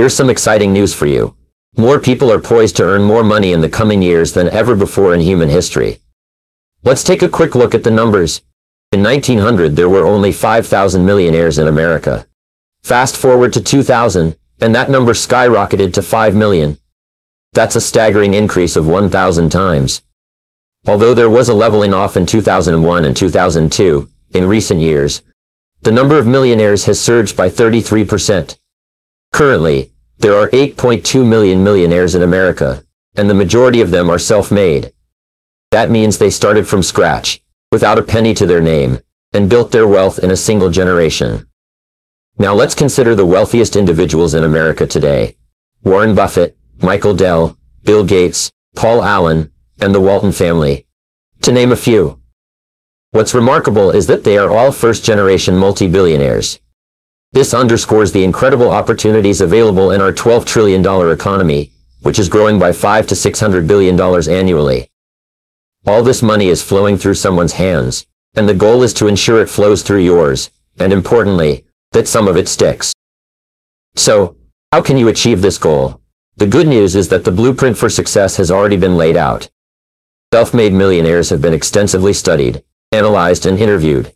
Here's some exciting news for you. More people are poised to earn more money in the coming years than ever before in human history. Let's take a quick look at the numbers. In 1900, there were only 5,000 millionaires in America. Fast forward to 2000, and that number skyrocketed to 5 million. That's a staggering increase of 1,000 times. Although there was a leveling off in 2001 and 2002, in recent years, the number of millionaires has surged by 33%. Currently, there are 8.2 million millionaires in America, and the majority of them are self-made. That means they started from scratch, without a penny to their name, and built their wealth in a single generation. Now let's consider the wealthiest individuals in America today. Warren Buffett, Michael Dell, Bill Gates, Paul Allen, and the Walton family, to name a few. What's remarkable is that they are all first-generation multi-billionaires. This underscores the incredible opportunities available in our $12 trillion economy, which is growing by 5 to $600 billion annually. All this money is flowing through someone's hands, and the goal is to ensure it flows through yours, and importantly, that some of it sticks. So, how can you achieve this goal? The good news is that the blueprint for success has already been laid out. Self-made millionaires have been extensively studied, analyzed, and interviewed.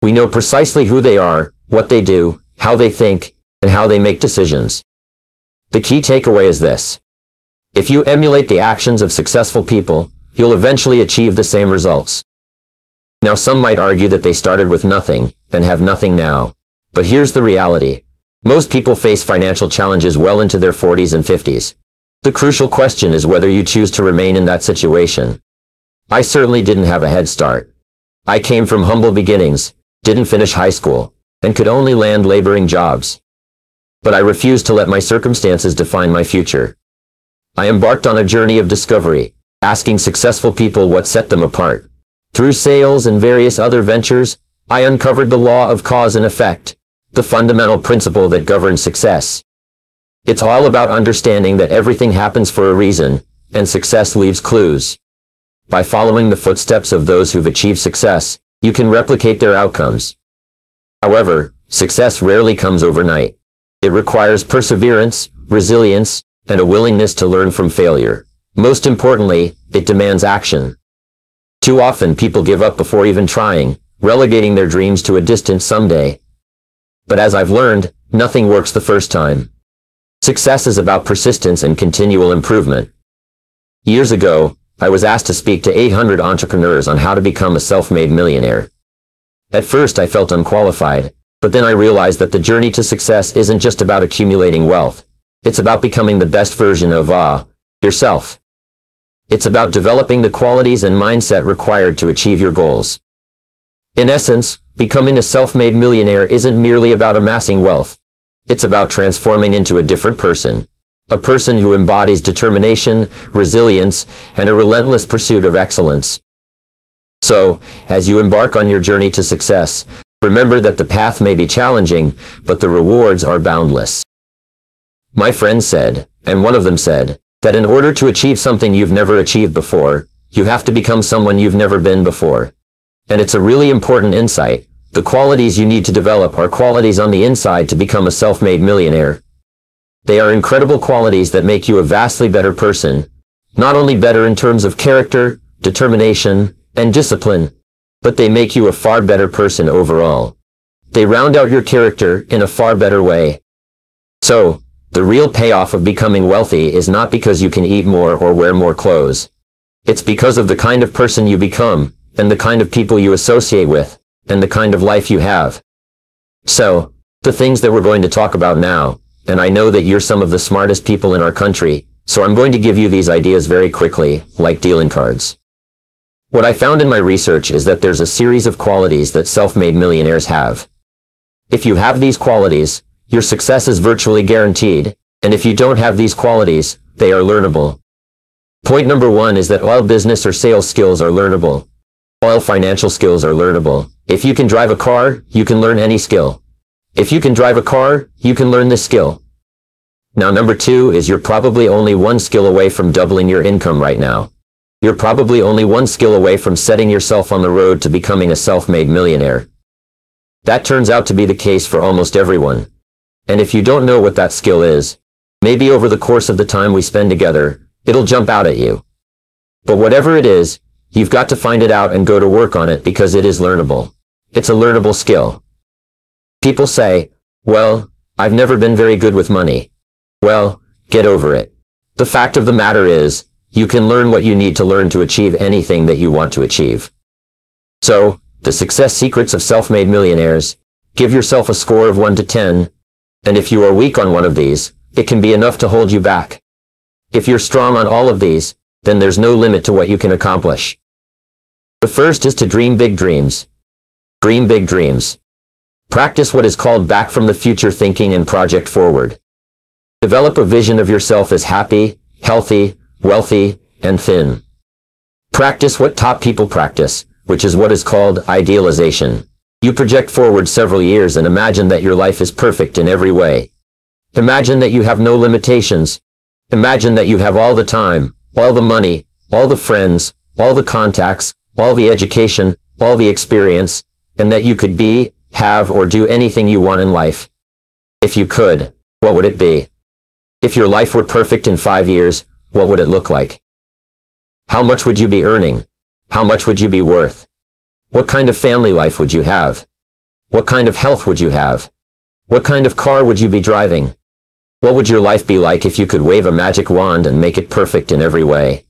We know precisely who they are, what they do, how they think, and how they make decisions. The key takeaway is this. If you emulate the actions of successful people, you'll eventually achieve the same results. Now some might argue that they started with nothing, and have nothing now. But here's the reality. Most people face financial challenges well into their 40s and 50s. The crucial question is whether you choose to remain in that situation. I certainly didn't have a head start. I came from humble beginnings, didn't finish high school, and could only land laboring jobs. But I refused to let my circumstances define my future. I embarked on a journey of discovery, asking successful people what set them apart. Through sales and various other ventures, I uncovered the law of cause and effect, the fundamental principle that governs success. It's all about understanding that everything happens for a reason, and success leaves clues. By following the footsteps of those who've achieved success, you can replicate their outcomes. However, success rarely comes overnight. It requires perseverance, resilience, and a willingness to learn from failure. Most importantly, it demands action. Too often people give up before even trying, relegating their dreams to a distant someday. But as I've learned, nothing works the first time. Success is about persistence and continual improvement. Years ago, I was asked to speak to 800 entrepreneurs on how to become a self-made millionaire. At first I felt unqualified, but then I realized that the journey to success isn't just about accumulating wealth. It's about becoming the best version of, ah, uh, yourself. It's about developing the qualities and mindset required to achieve your goals. In essence, becoming a self-made millionaire isn't merely about amassing wealth. It's about transforming into a different person. A person who embodies determination, resilience, and a relentless pursuit of excellence. So, as you embark on your journey to success, remember that the path may be challenging, but the rewards are boundless. My friends said, and one of them said, that in order to achieve something you've never achieved before, you have to become someone you've never been before. And it's a really important insight, the qualities you need to develop are qualities on the inside to become a self-made millionaire. They are incredible qualities that make you a vastly better person, not only better in terms of character, determination, and discipline, but they make you a far better person overall. They round out your character in a far better way. So, the real payoff of becoming wealthy is not because you can eat more or wear more clothes. It's because of the kind of person you become, and the kind of people you associate with and the kind of life you have. So, the things that we're going to talk about now, and I know that you're some of the smartest people in our country, so I'm going to give you these ideas very quickly, like dealing cards. What I found in my research is that there's a series of qualities that self-made millionaires have. If you have these qualities, your success is virtually guaranteed, and if you don't have these qualities, they are learnable. Point number one is that all business or sales skills are learnable. All financial skills are learnable. If you can drive a car, you can learn any skill. If you can drive a car, you can learn this skill. Now number two is you're probably only one skill away from doubling your income right now. You're probably only one skill away from setting yourself on the road to becoming a self-made millionaire. That turns out to be the case for almost everyone. And if you don't know what that skill is, maybe over the course of the time we spend together, it'll jump out at you. But whatever it is, you've got to find it out and go to work on it because it is learnable. It's a learnable skill. People say, well, I've never been very good with money. Well, get over it. The fact of the matter is, you can learn what you need to learn to achieve anything that you want to achieve. So, the success secrets of self-made millionaires, give yourself a score of 1 to 10, and if you are weak on one of these, it can be enough to hold you back. If you're strong on all of these, then there's no limit to what you can accomplish. The first is to dream big dreams. Dream big dreams. Practice what is called back from the future thinking and project forward. Develop a vision of yourself as happy, healthy, wealthy, and thin. Practice what top people practice, which is what is called idealization. You project forward several years and imagine that your life is perfect in every way. Imagine that you have no limitations. Imagine that you have all the time, all the money, all the friends, all the contacts, all the education, all the experience, and that you could be, have, or do anything you want in life. If you could, what would it be? If your life were perfect in five years, what would it look like? How much would you be earning? How much would you be worth? What kind of family life would you have? What kind of health would you have? What kind of car would you be driving? What would your life be like if you could wave a magic wand and make it perfect in every way?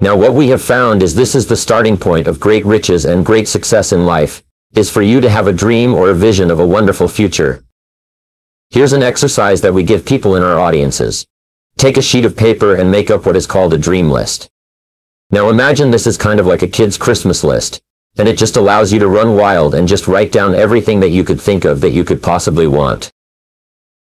Now what we have found is this is the starting point of great riches and great success in life, is for you to have a dream or a vision of a wonderful future. Here's an exercise that we give people in our audiences. Take a sheet of paper and make up what is called a dream list. Now imagine this is kind of like a kid's Christmas list, and it just allows you to run wild and just write down everything that you could think of that you could possibly want.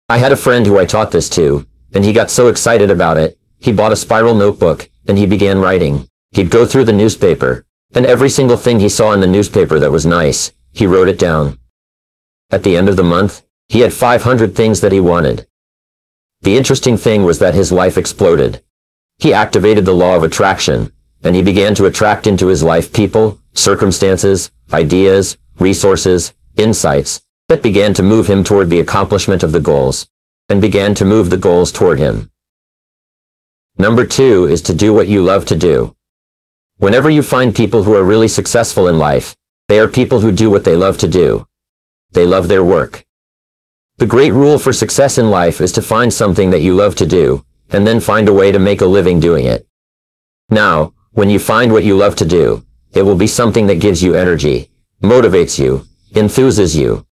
I had a friend who I taught this to, and he got so excited about it, he bought a spiral notebook, and he began writing. He'd go through the newspaper, and every single thing he saw in the newspaper that was nice, he wrote it down. At the end of the month, he had 500 things that he wanted. The interesting thing was that his life exploded. He activated the law of attraction, and he began to attract into his life people, circumstances, ideas, resources, insights, that began to move him toward the accomplishment of the goals, and began to move the goals toward him. Number two is to do what you love to do. Whenever you find people who are really successful in life, they are people who do what they love to do. They love their work. The great rule for success in life is to find something that you love to do, and then find a way to make a living doing it. Now, when you find what you love to do, it will be something that gives you energy, motivates you, enthuses you.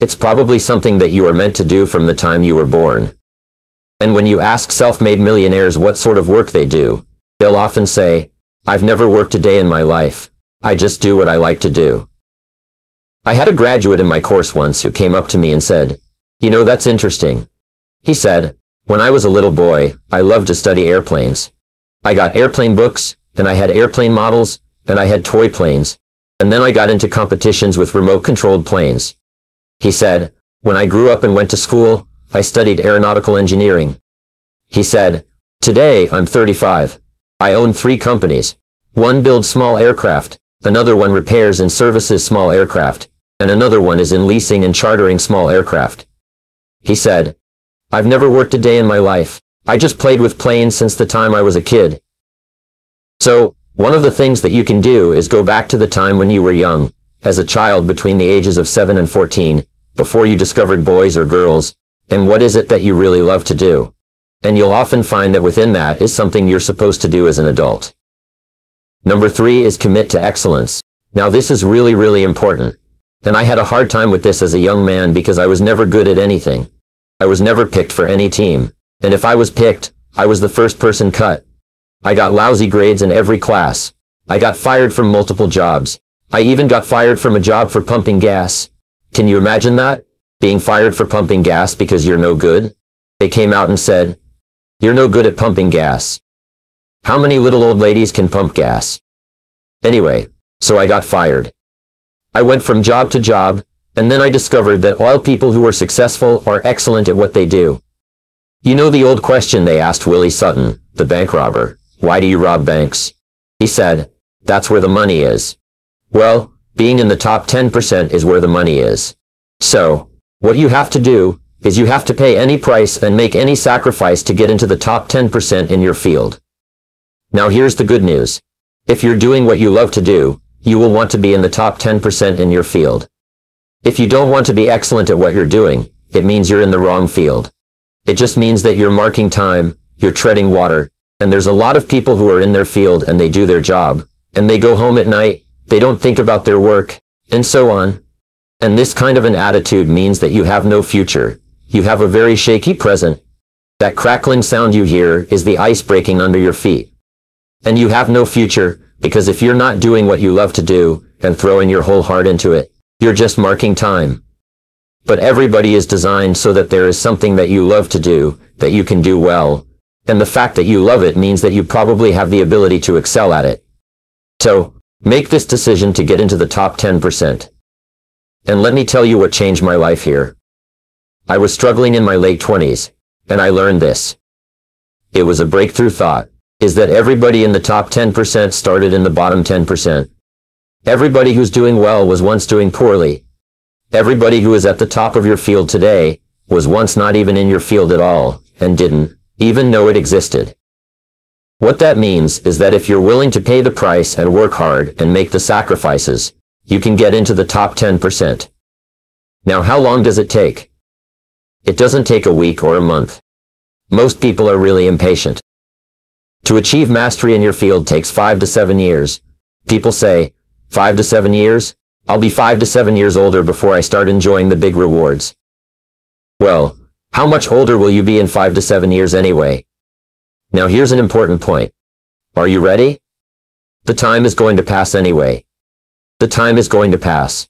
It's probably something that you are meant to do from the time you were born. And when you ask self-made millionaires what sort of work they do, they'll often say, I've never worked a day in my life. I just do what I like to do. I had a graduate in my course once who came up to me and said, you know, that's interesting. He said, when I was a little boy, I loved to study airplanes. I got airplane books, and I had airplane models, and I had toy planes, and then I got into competitions with remote-controlled planes. He said, when I grew up and went to school, I studied aeronautical engineering. He said, Today, I'm 35. I own three companies. One builds small aircraft, another one repairs and services small aircraft, and another one is in leasing and chartering small aircraft. He said, I've never worked a day in my life. I just played with planes since the time I was a kid. So, one of the things that you can do is go back to the time when you were young, as a child between the ages of 7 and 14, before you discovered boys or girls, and what is it that you really love to do? And you'll often find that within that is something you're supposed to do as an adult. Number three is commit to excellence. Now this is really, really important. And I had a hard time with this as a young man because I was never good at anything. I was never picked for any team. And if I was picked, I was the first person cut. I got lousy grades in every class. I got fired from multiple jobs. I even got fired from a job for pumping gas. Can you imagine that? being fired for pumping gas because you're no good? They came out and said, you're no good at pumping gas. How many little old ladies can pump gas? Anyway, so I got fired. I went from job to job, and then I discovered that all people who are successful are excellent at what they do. You know the old question they asked Willie Sutton, the bank robber, why do you rob banks? He said, that's where the money is. Well, being in the top 10% is where the money is. So, What you have to do, is you have to pay any price and make any sacrifice to get into the top 10% in your field. Now here's the good news. If you're doing what you love to do, you will want to be in the top 10% in your field. If you don't want to be excellent at what you're doing, it means you're in the wrong field. It just means that you're marking time, you're treading water, and there's a lot of people who are in their field and they do their job, and they go home at night, they don't think about their work, and so on. And this kind of an attitude means that you have no future, you have a very shaky present. That crackling sound you hear is the ice breaking under your feet. And you have no future, because if you're not doing what you love to do, and throwing your whole heart into it, you're just marking time. But everybody is designed so that there is something that you love to do, that you can do well. And the fact that you love it means that you probably have the ability to excel at it. So, make this decision to get into the top 10%. And let me tell you what changed my life here. I was struggling in my late 20s, and I learned this. It was a breakthrough thought, is that everybody in the top 10% started in the bottom 10%. Everybody who's doing well was once doing poorly. Everybody who is at the top of your field today was once not even in your field at all, and didn't even know it existed. What that means is that if you're willing to pay the price and work hard and make the sacrifices, you can get into the top 10%. Now how long does it take? It doesn't take a week or a month. Most people are really impatient. To achieve mastery in your field takes five to seven years. People say, five to seven years? I'll be five to seven years older before I start enjoying the big rewards. Well, how much older will you be in five to seven years anyway? Now here's an important point. Are you ready? The time is going to pass anyway. The time is going to pass.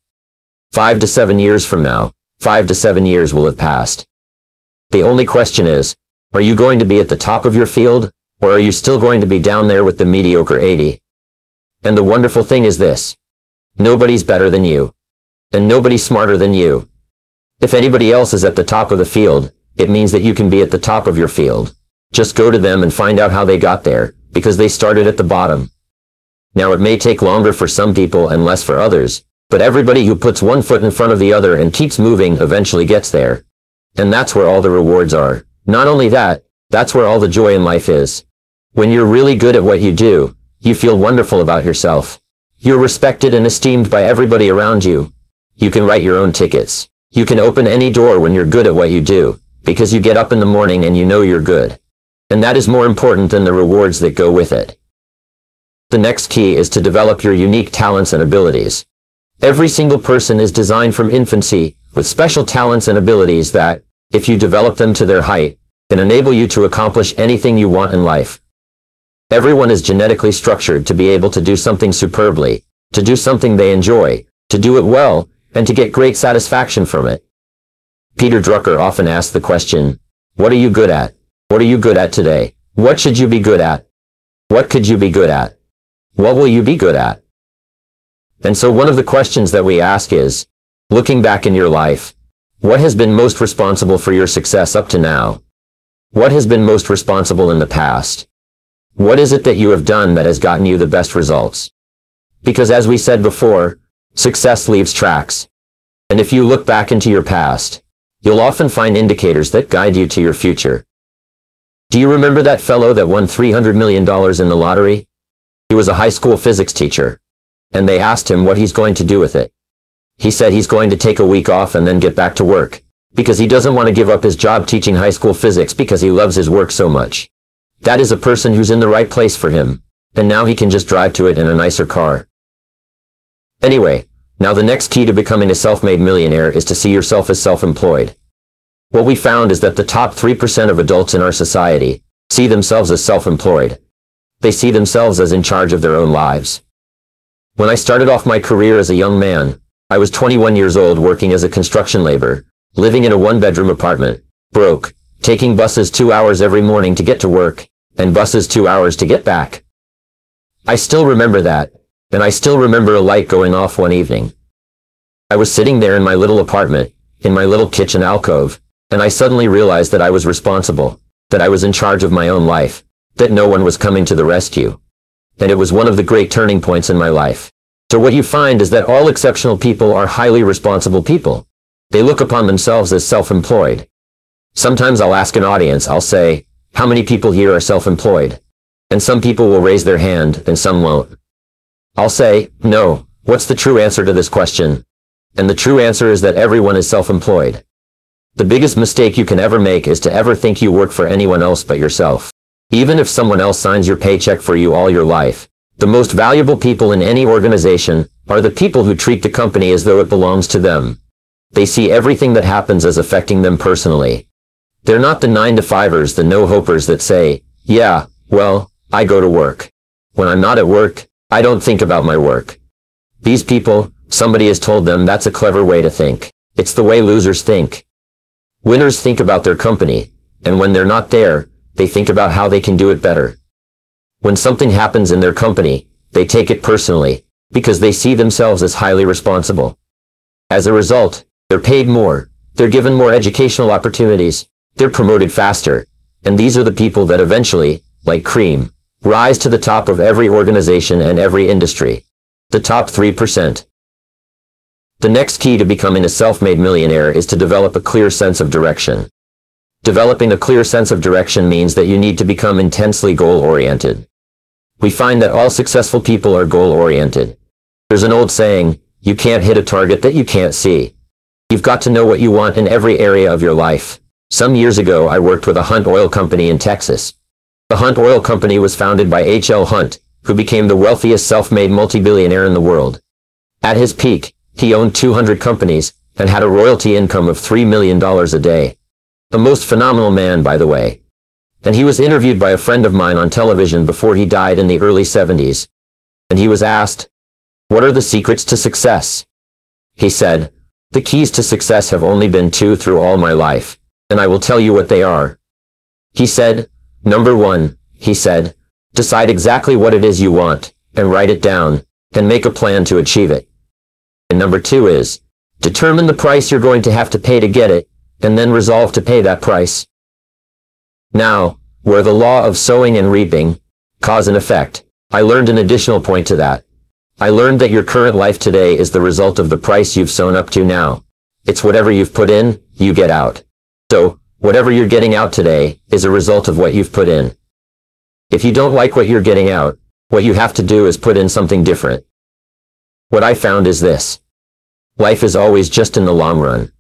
Five to seven years from now, five to seven years will have passed. The only question is, are you going to be at the top of your field, or are you still going to be down there with the mediocre 80? And the wonderful thing is this. Nobody's better than you. And nobody's smarter than you. If anybody else is at the top of the field, it means that you can be at the top of your field. Just go to them and find out how they got there, because they started at the bottom. Now it may take longer for some people and less for others, but everybody who puts one foot in front of the other and keeps moving eventually gets there. And that's where all the rewards are. Not only that, that's where all the joy in life is. When you're really good at what you do, you feel wonderful about yourself. You're respected and esteemed by everybody around you. You can write your own tickets. You can open any door when you're good at what you do, because you get up in the morning and you know you're good. And that is more important than the rewards that go with it. The next key is to develop your unique talents and abilities. Every single person is designed from infancy with special talents and abilities that, if you develop them to their height, can enable you to accomplish anything you want in life. Everyone is genetically structured to be able to do something superbly, to do something they enjoy, to do it well, and to get great satisfaction from it. Peter Drucker often asks the question, what are you good at? What are you good at today? What should you be good at? What could you be good at? What will you be good at? And so one of the questions that we ask is, looking back in your life, what has been most responsible for your success up to now? What has been most responsible in the past? What is it that you have done that has gotten you the best results? Because as we said before, success leaves tracks. And if you look back into your past, you'll often find indicators that guide you to your future. Do you remember that fellow that won $300 million in the lottery? He was a high school physics teacher, and they asked him what he's going to do with it. He said he's going to take a week off and then get back to work, because he doesn't want to give up his job teaching high school physics because he loves his work so much. That is a person who's in the right place for him, and now he can just drive to it in a nicer car. Anyway, now the next key to becoming a self-made millionaire is to see yourself as self-employed. What we found is that the top 3% of adults in our society see themselves as self-employed. They see themselves as in charge of their own lives. When I started off my career as a young man, I was 21 years old working as a construction laborer, living in a one-bedroom apartment, broke, taking buses two hours every morning to get to work, and buses two hours to get back. I still remember that, and I still remember a light going off one evening. I was sitting there in my little apartment, in my little kitchen alcove, and I suddenly realized that I was responsible, that I was in charge of my own life, that no one was coming to the rescue. And it was one of the great turning points in my life. So what you find is that all exceptional people are highly responsible people. They look upon themselves as self-employed. Sometimes I'll ask an audience, I'll say, how many people here are self-employed? And some people will raise their hand, and some won't. I'll say, no, what's the true answer to this question? And the true answer is that everyone is self-employed. The biggest mistake you can ever make is to ever think you work for anyone else but yourself. Even if someone else signs your paycheck for you all your life, the most valuable people in any organization are the people who treat the company as though it belongs to them. They see everything that happens as affecting them personally. They're not the nine to fivers, the no-hopers that say, yeah, well, I go to work. When I'm not at work, I don't think about my work. These people, somebody has told them that's a clever way to think. It's the way losers think. Winners think about their company, and when they're not there, they think about how they can do it better. When something happens in their company, they take it personally, because they see themselves as highly responsible. As a result, they're paid more, they're given more educational opportunities, they're promoted faster, and these are the people that eventually, like cream, rise to the top of every organization and every industry. The top 3%. The next key to becoming a self-made millionaire is to develop a clear sense of direction. Developing a clear sense of direction means that you need to become intensely goal-oriented. We find that all successful people are goal-oriented. There's an old saying, you can't hit a target that you can't see. You've got to know what you want in every area of your life. Some years ago I worked with a Hunt Oil Company in Texas. The Hunt Oil Company was founded by H.L. Hunt, who became the wealthiest self-made multi-billionaire in the world. At his peak, he owned 200 companies and had a royalty income of $3 million a day. The most phenomenal man, by the way. And he was interviewed by a friend of mine on television before he died in the early 70s. And he was asked, what are the secrets to success? He said, the keys to success have only been two through all my life, and I will tell you what they are. He said, number one, he said, decide exactly what it is you want, and write it down, and make a plan to achieve it. And number two is, determine the price you're going to have to pay to get it, and then resolve to pay that price. Now, where the law of sowing and reaping, cause and effect, I learned an additional point to that. I learned that your current life today is the result of the price you've sown up to now. It's whatever you've put in, you get out. So, whatever you're getting out today is a result of what you've put in. If you don't like what you're getting out, what you have to do is put in something different. What I found is this. Life is always just in the long run.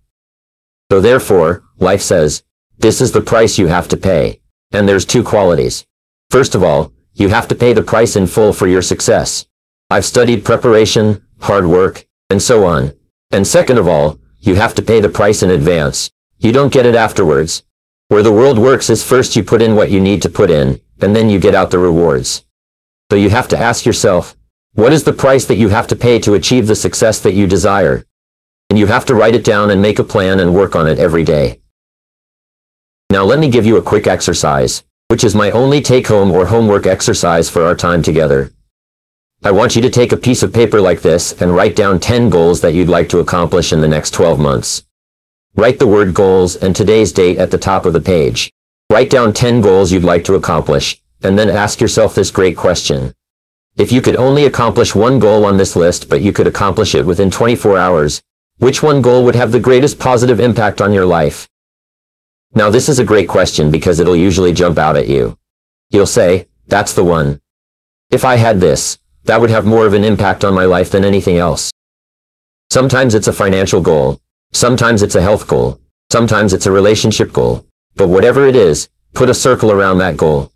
So therefore, life says, this is the price you have to pay. And there's two qualities. First of all, you have to pay the price in full for your success. I've studied preparation, hard work, and so on. And second of all, you have to pay the price in advance. You don't get it afterwards. Where the world works is first you put in what you need to put in, and then you get out the rewards. So you have to ask yourself, what is the price that you have to pay to achieve the success that you desire? And you have to write it down and make a plan and work on it every day. Now let me give you a quick exercise, which is my only take-home or homework exercise for our time together. I want you to take a piece of paper like this and write down 10 goals that you'd like to accomplish in the next 12 months. Write the word goals and today's date at the top of the page. Write down 10 goals you'd like to accomplish, and then ask yourself this great question. If you could only accomplish one goal on this list but you could accomplish it within 24 hours, which one goal would have the greatest positive impact on your life? Now this is a great question because it'll usually jump out at you. You'll say, that's the one. If I had this, that would have more of an impact on my life than anything else. Sometimes it's a financial goal. Sometimes it's a health goal. Sometimes it's a relationship goal. But whatever it is, put a circle around that goal.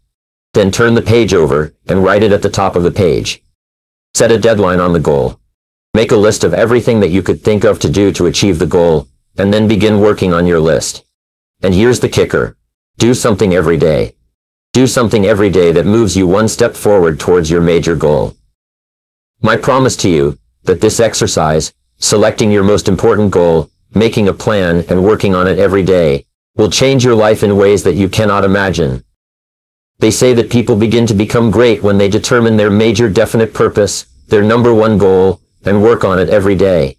Then turn the page over and write it at the top of the page. Set a deadline on the goal. Make a list of everything that you could think of to do to achieve the goal, and then begin working on your list. And here's the kicker. Do something every day. Do something every day that moves you one step forward towards your major goal. My promise to you, that this exercise, selecting your most important goal, making a plan and working on it every day, will change your life in ways that you cannot imagine. They say that people begin to become great when they determine their major definite purpose, their number one goal, and work on it every day.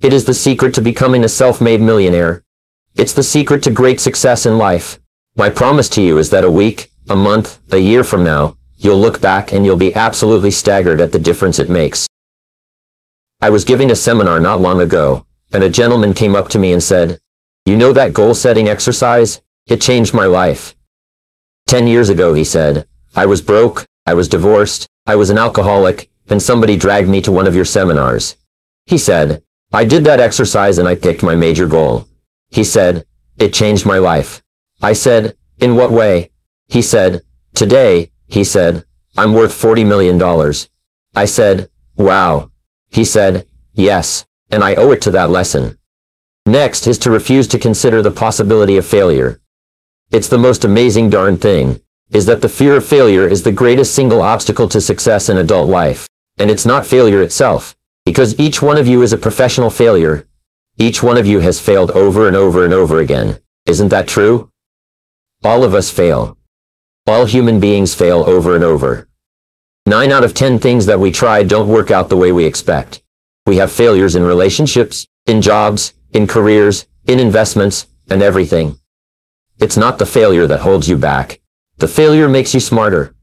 It is the secret to becoming a self-made millionaire. It's the secret to great success in life. My promise to you is that a week, a month, a year from now, You'll look back and you'll be absolutely staggered at the difference it makes. I was giving a seminar not long ago, and a gentleman came up to me and said, You know that goal-setting exercise? It changed my life. Ten years ago, he said, I was broke, I was divorced, I was an alcoholic, and somebody dragged me to one of your seminars. He said, I did that exercise and I picked my major goal. He said, it changed my life. I said, in what way? He said, today, he said, I'm worth $40 million. I said, wow. He said, yes, and I owe it to that lesson. Next is to refuse to consider the possibility of failure. It's the most amazing darn thing, is that the fear of failure is the greatest single obstacle to success in adult life. And it's not failure itself. Because each one of you is a professional failure. Each one of you has failed over and over and over again. Isn't that true? All of us fail. All human beings fail over and over. Nine out of ten things that we try don't work out the way we expect. We have failures in relationships, in jobs, in careers, in investments, and everything. It's not the failure that holds you back. The failure makes you smarter.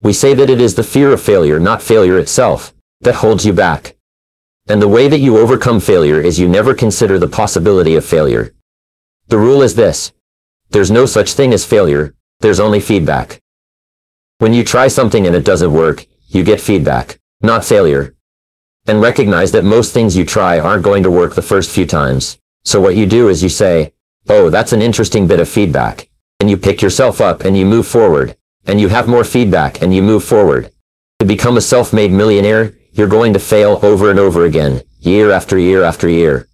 We say that it is the fear of failure, not failure itself, that holds you back. And the way that you overcome failure is you never consider the possibility of failure. The rule is this. There's no such thing as failure, there's only feedback. When you try something and it doesn't work, you get feedback, not failure. And recognize that most things you try aren't going to work the first few times. So what you do is you say, oh, that's an interesting bit of feedback and you pick yourself up and you move forward, and you have more feedback and you move forward. To become a self-made millionaire, you're going to fail over and over again, year after year after year.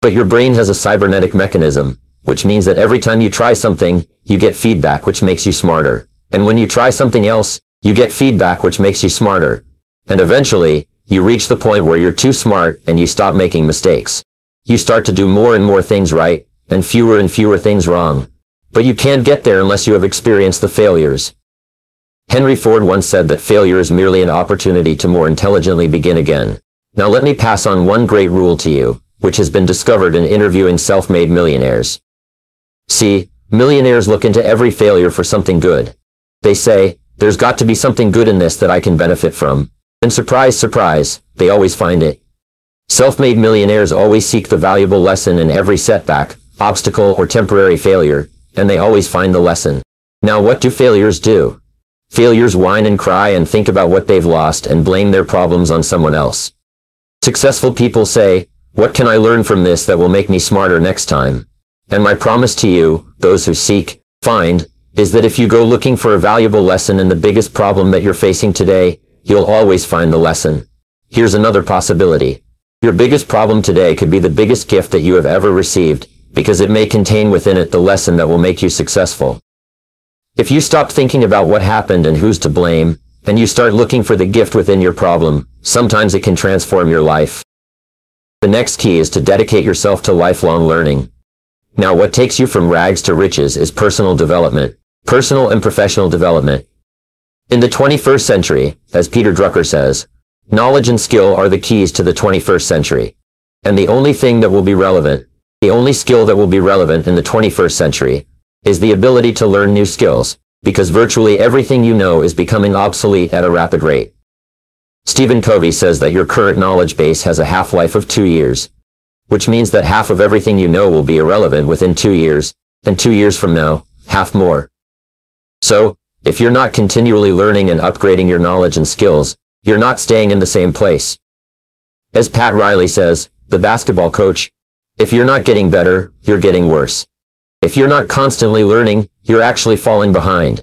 But your brain has a cybernetic mechanism, which means that every time you try something, you get feedback which makes you smarter. And when you try something else, you get feedback which makes you smarter. And eventually, you reach the point where you're too smart and you stop making mistakes. You start to do more and more things right, and fewer and fewer things wrong. But you can't get there unless you have experienced the failures. Henry Ford once said that failure is merely an opportunity to more intelligently begin again. Now let me pass on one great rule to you, which has been discovered in interviewing self-made millionaires. See, millionaires look into every failure for something good. They say, there's got to be something good in this that I can benefit from. And surprise, surprise, they always find it. Self-made millionaires always seek the valuable lesson in every setback, obstacle, or temporary failure, and they always find the lesson. Now what do failures do? Failures whine and cry and think about what they've lost and blame their problems on someone else. Successful people say, what can I learn from this that will make me smarter next time? And my promise to you, those who seek, find, is that if you go looking for a valuable lesson in the biggest problem that you're facing today, you'll always find the lesson. Here's another possibility. Your biggest problem today could be the biggest gift that you have ever received, because it may contain within it the lesson that will make you successful. If you stop thinking about what happened and who's to blame, and you start looking for the gift within your problem, sometimes it can transform your life. The next key is to dedicate yourself to lifelong learning. Now what takes you from rags to riches is personal development, personal and professional development. In the 21st century, as Peter Drucker says, knowledge and skill are the keys to the 21st century. And the only thing that will be relevant the only skill that will be relevant in the 21st century is the ability to learn new skills, because virtually everything you know is becoming obsolete at a rapid rate. Stephen Covey says that your current knowledge base has a half-life of two years, which means that half of everything you know will be irrelevant within two years, and two years from now, half more. So, if you're not continually learning and upgrading your knowledge and skills, you're not staying in the same place. As Pat Riley says, the basketball coach, if you're not getting better, you're getting worse. If you're not constantly learning, you're actually falling behind.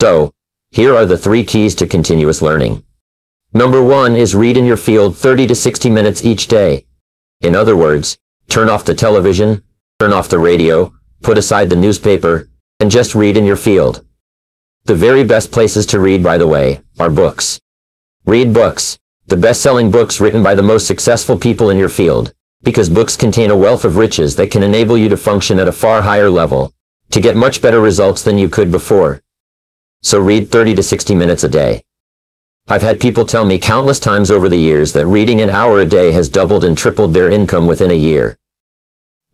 So, here are the three keys to continuous learning. Number one is read in your field 30 to 60 minutes each day. In other words, turn off the television, turn off the radio, put aside the newspaper, and just read in your field. The very best places to read, by the way, are books. Read books, the best-selling books written by the most successful people in your field because books contain a wealth of riches that can enable you to function at a far higher level, to get much better results than you could before. So read 30 to 60 minutes a day. I've had people tell me countless times over the years that reading an hour a day has doubled and tripled their income within a year.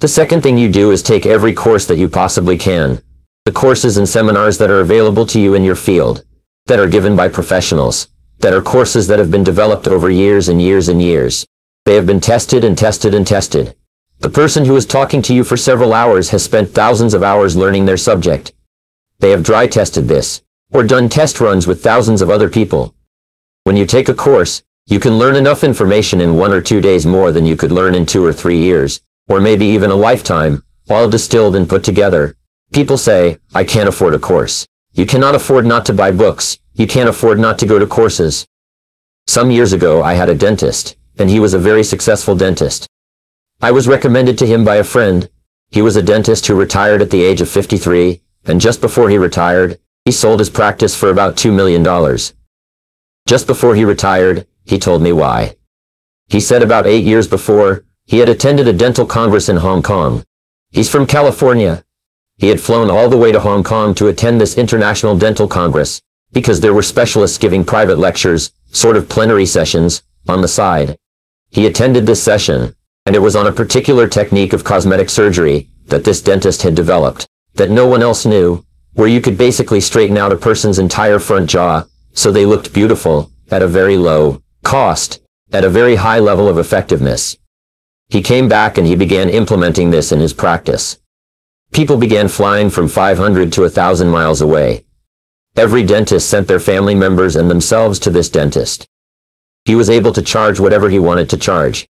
The second thing you do is take every course that you possibly can. The courses and seminars that are available to you in your field, that are given by professionals, that are courses that have been developed over years and years and years. They have been tested and tested and tested. The person who is talking to you for several hours has spent thousands of hours learning their subject. They have dry tested this, or done test runs with thousands of other people. When you take a course, you can learn enough information in one or two days more than you could learn in two or three years, or maybe even a lifetime, all distilled and put together. People say, I can't afford a course. You cannot afford not to buy books. You can't afford not to go to courses. Some years ago I had a dentist, and he was a very successful dentist. I was recommended to him by a friend. He was a dentist who retired at the age of 53, and just before he retired, he sold his practice for about $2 million. Just before he retired, he told me why. He said about eight years before, he had attended a dental congress in Hong Kong. He's from California. He had flown all the way to Hong Kong to attend this international dental congress, because there were specialists giving private lectures, sort of plenary sessions, on the side. He attended this session, and it was on a particular technique of cosmetic surgery that this dentist had developed, that no one else knew, where you could basically straighten out a person's entire front jaw, so they looked beautiful, at a very low cost, at a very high level of effectiveness. He came back and he began implementing this in his practice. People began flying from 500 to 1,000 miles away. Every dentist sent their family members and themselves to this dentist. He was able to charge whatever he wanted to charge.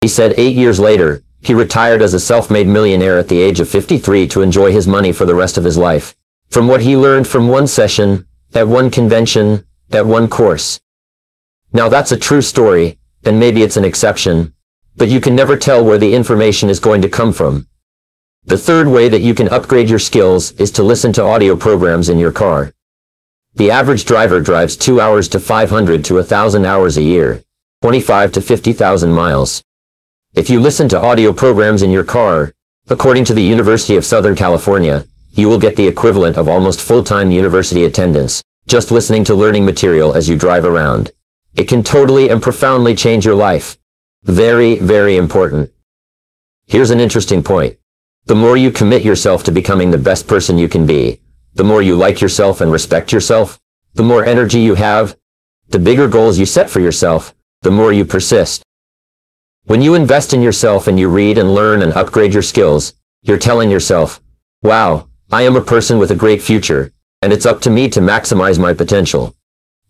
He said eight years later, he retired as a self-made millionaire at the age of 53 to enjoy his money for the rest of his life. From what he learned from one session, at one convention, at one course. Now that's a true story, and maybe it's an exception, but you can never tell where the information is going to come from. The third way that you can upgrade your skills is to listen to audio programs in your car. The average driver drives 2 hours to 500 to 1,000 hours a year, 25 to 50,000 miles. If you listen to audio programs in your car, according to the University of Southern California, you will get the equivalent of almost full-time university attendance, just listening to learning material as you drive around. It can totally and profoundly change your life. Very, very important. Here's an interesting point. The more you commit yourself to becoming the best person you can be, the more you like yourself and respect yourself, the more energy you have, the bigger goals you set for yourself, the more you persist. When you invest in yourself and you read and learn and upgrade your skills, you're telling yourself, wow, I am a person with a great future, and it's up to me to maximize my potential.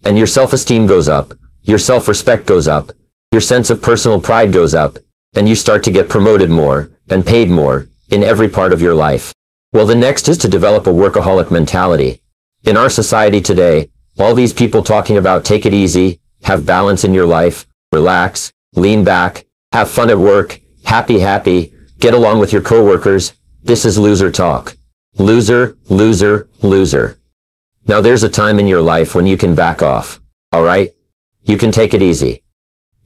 And your self-esteem goes up, your self-respect goes up, your sense of personal pride goes up, and you start to get promoted more, and paid more, in every part of your life. Well, the next is to develop a workaholic mentality. In our society today, all these people talking about take it easy, have balance in your life, relax, lean back, have fun at work, happy happy, get along with your coworkers. This is loser talk. Loser, loser, loser. Now there's a time in your life when you can back off. Alright? You can take it easy.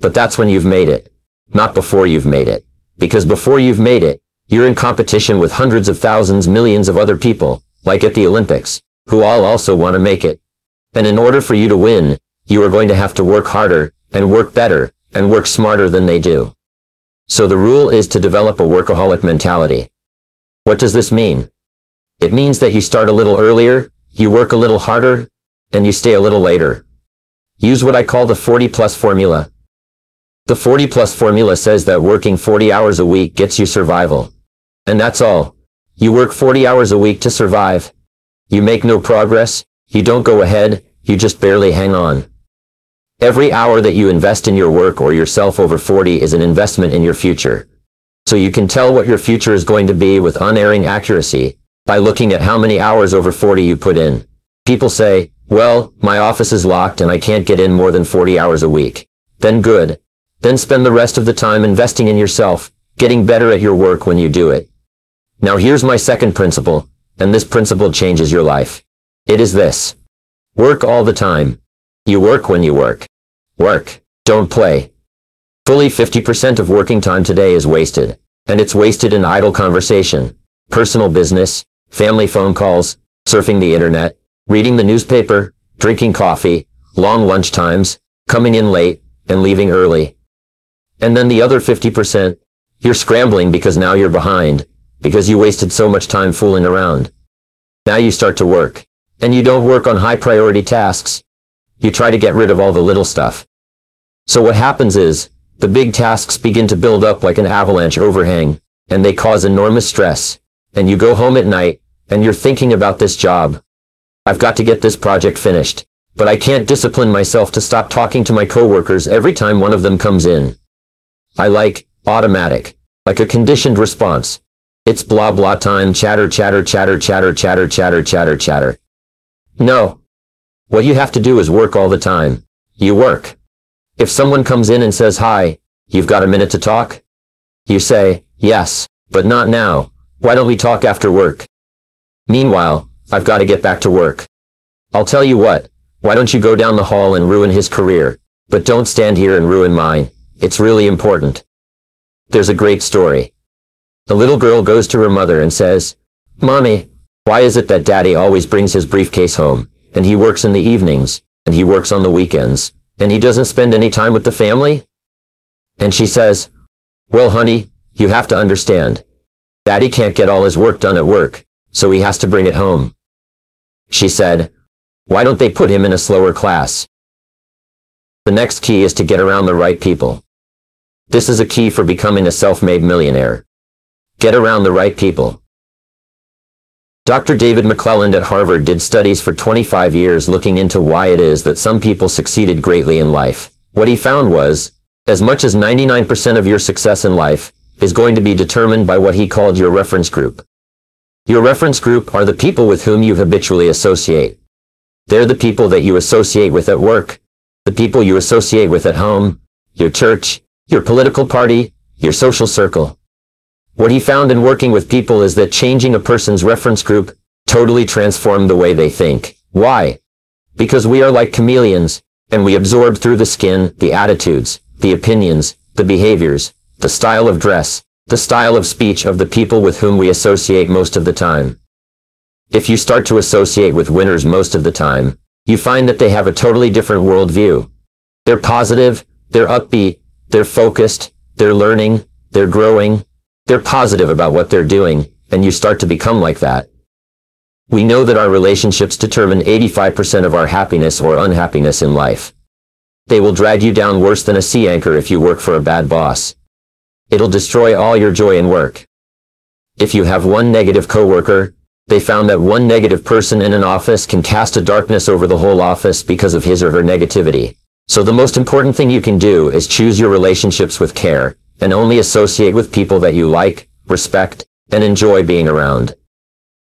But that's when you've made it. Not before you've made it. Because before you've made it, you're in competition with hundreds of thousands, millions of other people, like at the Olympics, who all also want to make it. And in order for you to win, you are going to have to work harder, and work better, and work smarter than they do. So the rule is to develop a workaholic mentality. What does this mean? It means that you start a little earlier, you work a little harder, and you stay a little later. Use what I call the 40 plus formula. The 40 plus formula says that working 40 hours a week gets you survival. And that's all. You work 40 hours a week to survive. You make no progress, you don't go ahead, you just barely hang on. Every hour that you invest in your work or yourself over 40 is an investment in your future. So you can tell what your future is going to be with unerring accuracy by looking at how many hours over 40 you put in. People say, well, my office is locked and I can't get in more than 40 hours a week. Then good. Then spend the rest of the time investing in yourself, getting better at your work when you do it. Now here's my second principle, and this principle changes your life. It is this. Work all the time. You work when you work. Work. Don't play. Fully 50% of working time today is wasted, and it's wasted in idle conversation, personal business, family phone calls, surfing the internet, reading the newspaper, drinking coffee, long lunch times, coming in late, and leaving early. And then the other 50%, you're scrambling because now you're behind, because you wasted so much time fooling around. Now you start to work, and you don't work on high priority tasks, you try to get rid of all the little stuff. So what happens is, the big tasks begin to build up like an avalanche overhang, and they cause enormous stress. And you go home at night, and you're thinking about this job. I've got to get this project finished, but I can't discipline myself to stop talking to my coworkers every time one of them comes in. I like automatic, like a conditioned response. It's blah blah time, chatter, chatter, chatter, chatter, chatter, chatter, chatter, chatter. No. What you have to do is work all the time. You work. If someone comes in and says hi, you've got a minute to talk? You say, yes, but not now. Why don't we talk after work? Meanwhile, I've got to get back to work. I'll tell you what, why don't you go down the hall and ruin his career? But don't stand here and ruin mine. It's really important. There's a great story. The little girl goes to her mother and says, Mommy, why is it that daddy always brings his briefcase home, and he works in the evenings, and he works on the weekends, and he doesn't spend any time with the family? And she says, Well, honey, you have to understand. Daddy can't get all his work done at work, so he has to bring it home. She said, Why don't they put him in a slower class? The next key is to get around the right people. This is a key for becoming a self-made millionaire. Get around the right people. Dr. David McClelland at Harvard did studies for 25 years looking into why it is that some people succeeded greatly in life. What he found was, as much as 99% of your success in life is going to be determined by what he called your reference group. Your reference group are the people with whom you habitually associate. They're the people that you associate with at work, the people you associate with at home, your church, your political party, your social circle. What he found in working with people is that changing a person's reference group totally transformed the way they think. Why? Because we are like chameleons, and we absorb through the skin the attitudes, the opinions, the behaviors, the style of dress, the style of speech of the people with whom we associate most of the time. If you start to associate with winners most of the time, you find that they have a totally different worldview. They're positive, they're upbeat, they're focused, they're learning, they're growing, they're positive about what they're doing, and you start to become like that. We know that our relationships determine 85% of our happiness or unhappiness in life. They will drag you down worse than a sea anchor if you work for a bad boss. It'll destroy all your joy in work. If you have one negative coworker, they found that one negative person in an office can cast a darkness over the whole office because of his or her negativity. So the most important thing you can do is choose your relationships with care, and only associate with people that you like, respect, and enjoy being around.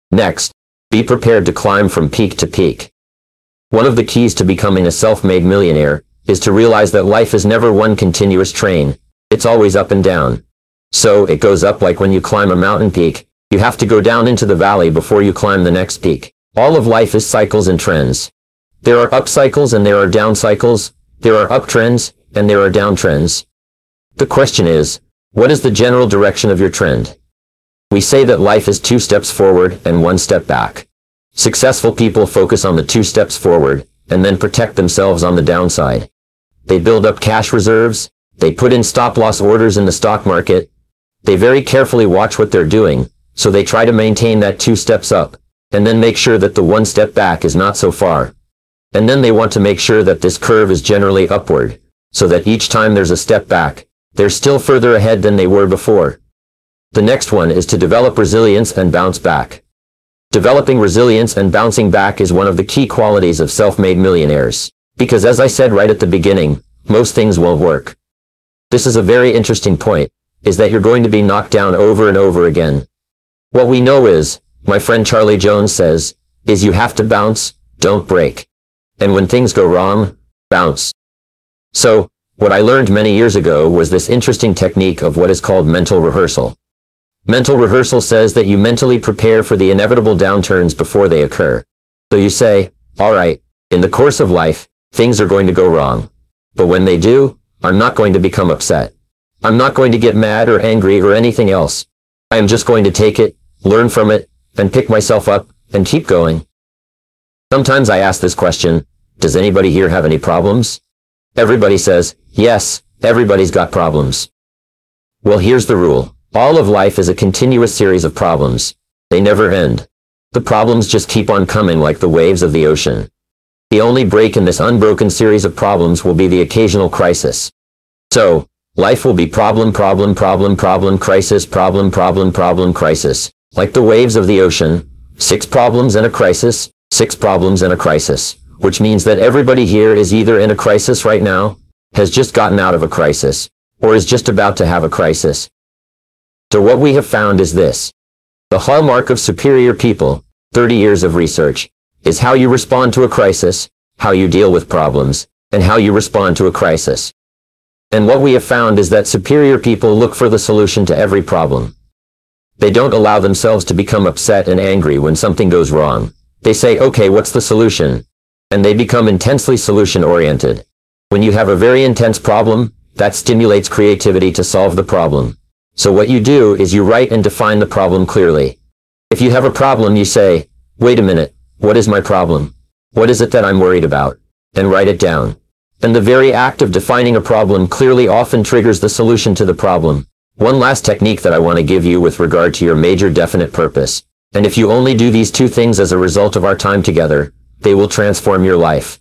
Next, be prepared to climb from peak to peak. One of the keys to becoming a self-made millionaire is to realize that life is never one continuous train. It's always up and down. So, it goes up like when you climb a mountain peak, you have to go down into the valley before you climb the next peak. All of life is cycles and trends. There are up cycles and there are down cycles, there are uptrends, and there are downtrends. The question is, what is the general direction of your trend? We say that life is two steps forward and one step back. Successful people focus on the two steps forward, and then protect themselves on the downside. They build up cash reserves, they put in stop-loss orders in the stock market, they very carefully watch what they're doing, so they try to maintain that two steps up, and then make sure that the one step back is not so far. And then they want to make sure that this curve is generally upward, so that each time there's a step back, they're still further ahead than they were before. The next one is to develop resilience and bounce back. Developing resilience and bouncing back is one of the key qualities of self-made millionaires. Because as I said right at the beginning, most things won't work. This is a very interesting point, is that you're going to be knocked down over and over again. What we know is, my friend Charlie Jones says, is you have to bounce, don't break. And when things go wrong, bounce. So, what I learned many years ago was this interesting technique of what is called mental rehearsal. Mental rehearsal says that you mentally prepare for the inevitable downturns before they occur. So you say, alright, in the course of life, things are going to go wrong. But when they do, I'm not going to become upset. I'm not going to get mad or angry or anything else. I am just going to take it, learn from it, and pick myself up, and keep going. Sometimes I ask this question, does anybody here have any problems? Everybody says, yes, everybody's got problems. Well, here's the rule. All of life is a continuous series of problems. They never end. The problems just keep on coming like the waves of the ocean. The only break in this unbroken series of problems will be the occasional crisis. So, Life will be problem, problem, problem, problem, crisis, problem, problem, problem, crisis. Like the waves of the ocean, six problems and a crisis, six problems and a crisis. Which means that everybody here is either in a crisis right now, has just gotten out of a crisis, or is just about to have a crisis. So what we have found is this. The hallmark of superior people, 30 years of research, is how you respond to a crisis, how you deal with problems, and how you respond to a crisis. And what we have found is that superior people look for the solution to every problem. They don't allow themselves to become upset and angry when something goes wrong. They say, okay, what's the solution? And they become intensely solution-oriented. When you have a very intense problem, that stimulates creativity to solve the problem. So what you do is you write and define the problem clearly. If you have a problem, you say, wait a minute, what is my problem? What is it that I'm worried about? And write it down. And the very act of defining a problem clearly often triggers the solution to the problem. One last technique that I want to give you with regard to your major definite purpose. And if you only do these two things as a result of our time together, they will transform your life.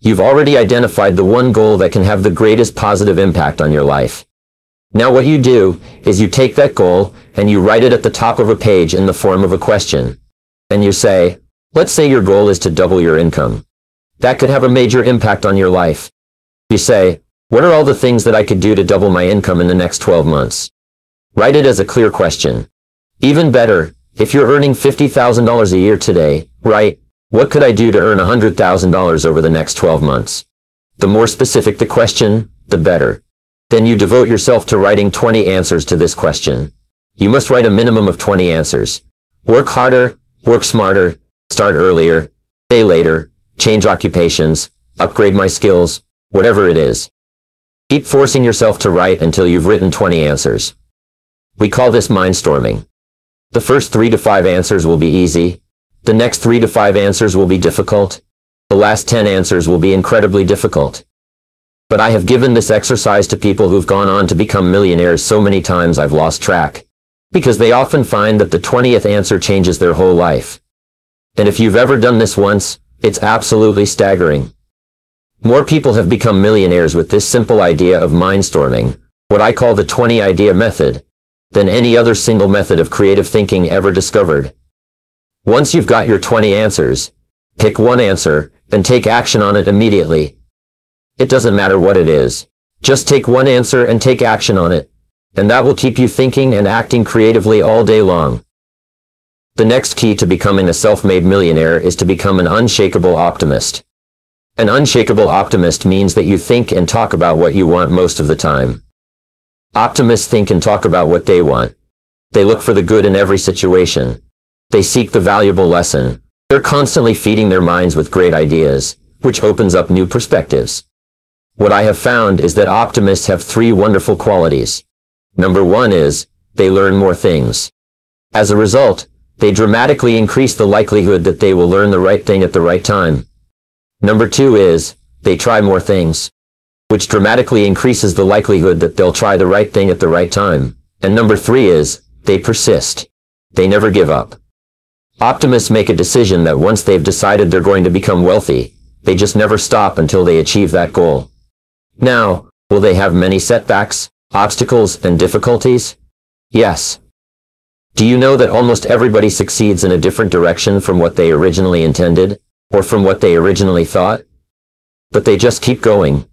You've already identified the one goal that can have the greatest positive impact on your life. Now what you do is you take that goal and you write it at the top of a page in the form of a question. And you say, let's say your goal is to double your income. That could have a major impact on your life. You say, what are all the things that I could do to double my income in the next 12 months? Write it as a clear question. Even better, if you're earning $50,000 a year today, write, what could I do to earn $100,000 over the next 12 months? The more specific the question, the better. Then you devote yourself to writing 20 answers to this question. You must write a minimum of 20 answers. Work harder, work smarter, start earlier, stay later, change occupations, upgrade my skills, whatever it is. Keep forcing yourself to write until you've written 20 answers. We call this mindstorming. The first three to five answers will be easy. The next three to five answers will be difficult. The last 10 answers will be incredibly difficult. But I have given this exercise to people who've gone on to become millionaires so many times I've lost track. Because they often find that the 20th answer changes their whole life. And if you've ever done this once, it's absolutely staggering. More people have become millionaires with this simple idea of mindstorming, what I call the 20 idea method, than any other single method of creative thinking ever discovered. Once you've got your 20 answers, pick one answer, and take action on it immediately. It doesn't matter what it is. Just take one answer and take action on it, and that will keep you thinking and acting creatively all day long. The next key to becoming a self-made millionaire is to become an unshakable optimist. An unshakable optimist means that you think and talk about what you want most of the time. Optimists think and talk about what they want. They look for the good in every situation. They seek the valuable lesson. They're constantly feeding their minds with great ideas, which opens up new perspectives. What I have found is that optimists have three wonderful qualities. Number one is, they learn more things. As a result, they dramatically increase the likelihood that they will learn the right thing at the right time. Number two is, they try more things, which dramatically increases the likelihood that they'll try the right thing at the right time. And number three is, they persist. They never give up. Optimists make a decision that once they've decided they're going to become wealthy, they just never stop until they achieve that goal. Now, will they have many setbacks, obstacles, and difficulties? Yes. Do you know that almost everybody succeeds in a different direction from what they originally intended, or from what they originally thought? But they just keep going.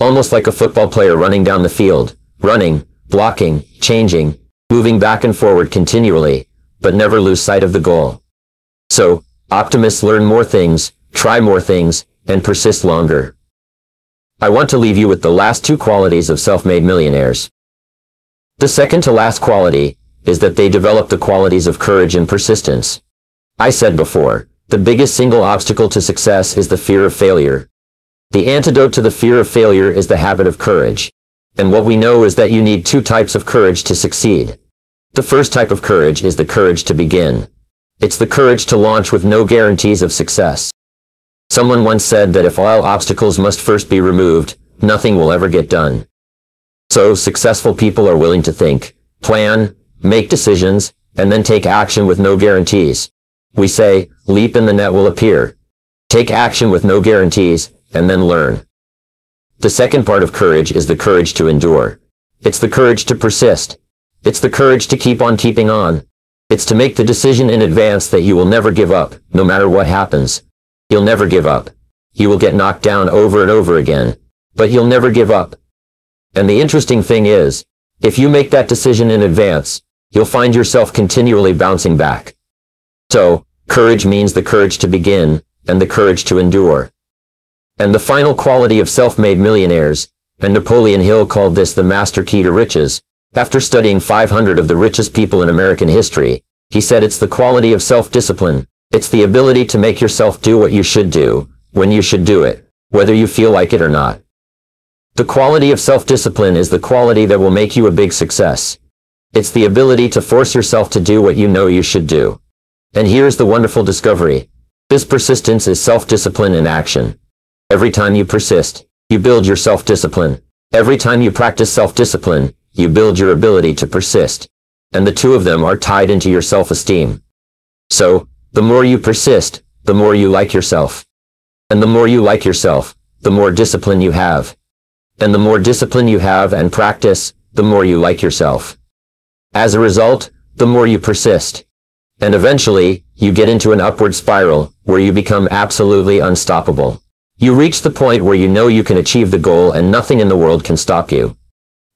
Almost like a football player running down the field, running, blocking, changing, moving back and forward continually, but never lose sight of the goal. So, optimists learn more things, try more things, and persist longer. I want to leave you with the last two qualities of self-made millionaires. The second to last quality is that they develop the qualities of courage and persistence. I said before, the biggest single obstacle to success is the fear of failure. The antidote to the fear of failure is the habit of courage. And what we know is that you need two types of courage to succeed. The first type of courage is the courage to begin. It's the courage to launch with no guarantees of success. Someone once said that if all obstacles must first be removed, nothing will ever get done. So successful people are willing to think, plan, make decisions, and then take action with no guarantees. We say, leap and the net will appear. Take action with no guarantees, and then learn. The second part of courage is the courage to endure. It's the courage to persist. It's the courage to keep on keeping on. It's to make the decision in advance that you will never give up, no matter what happens. You'll never give up. You will get knocked down over and over again, but you'll never give up. And the interesting thing is, if you make that decision in advance, you'll find yourself continually bouncing back. So, courage means the courage to begin, and the courage to endure. And the final quality of self-made millionaires, and Napoleon Hill called this the master key to riches, after studying 500 of the richest people in American history, he said it's the quality of self-discipline. It's the ability to make yourself do what you should do, when you should do it, whether you feel like it or not. The quality of self-discipline is the quality that will make you a big success. It's the ability to force yourself to do what you know you should do. And here's the wonderful discovery. This persistence is self-discipline in action. Every time you persist, you build your self-discipline. Every time you practice self-discipline, you build your ability to persist. And the two of them are tied into your self-esteem. So, the more you persist, the more you like yourself. And the more you like yourself, the more discipline you have. And the more discipline you have and practice, the more you like yourself. As a result, the more you persist. And eventually, you get into an upward spiral, where you become absolutely unstoppable. You reach the point where you know you can achieve the goal and nothing in the world can stop you.